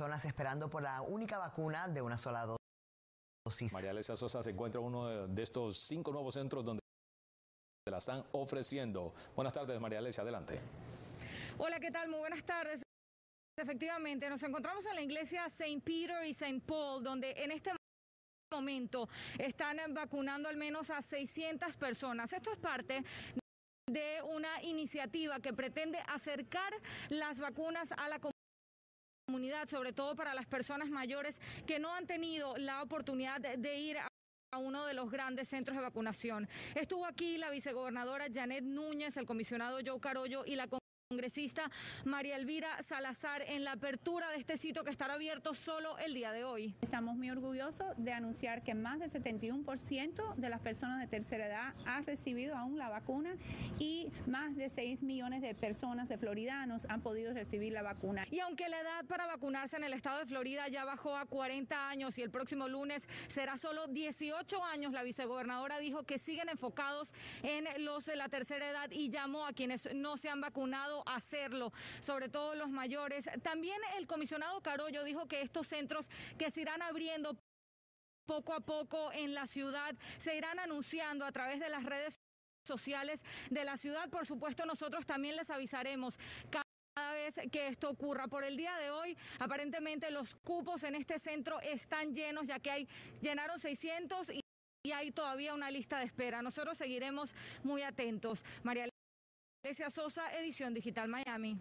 personas esperando por la única vacuna de una sola dosis. María Alesia Sosa se encuentra en uno de estos cinco nuevos centros donde se la están ofreciendo. Buenas tardes, María Alesia, adelante. Hola, ¿qué tal? Muy buenas tardes. Efectivamente, nos encontramos en la iglesia St. Peter y St. Paul, donde en este momento están vacunando al menos a 600 personas. Esto es parte de una iniciativa que pretende acercar las vacunas a la comunidad, sobre todo para las personas mayores que no han tenido la oportunidad de ir a uno de los grandes centros de vacunación. Estuvo aquí la vicegobernadora Janet Núñez, el comisionado Joe Carollo y la congresista María Elvira Salazar en la apertura de este sitio que estará abierto solo el día de hoy. Estamos muy orgullosos de anunciar que más del 71% de las personas de tercera edad ha recibido aún la vacuna y más de 6 millones de personas de floridanos han podido recibir la vacuna. Y aunque la edad para vacunarse en el estado de Florida ya bajó a 40 años y el próximo lunes será solo 18 años, la vicegobernadora dijo que siguen enfocados en los de la tercera edad y llamó a quienes no se han vacunado hacerlo, sobre todo los mayores. También el comisionado Carollo dijo que estos centros que se irán abriendo poco a poco en la ciudad se irán anunciando a través de las redes sociales de la ciudad. Por supuesto, nosotros también les avisaremos cada vez que esto ocurra. Por el día de hoy, aparentemente los cupos en este centro están llenos, ya que hay llenaron 600 y, y hay todavía una lista de espera. Nosotros seguiremos muy atentos. María Alesia Sosa, edición digital Miami.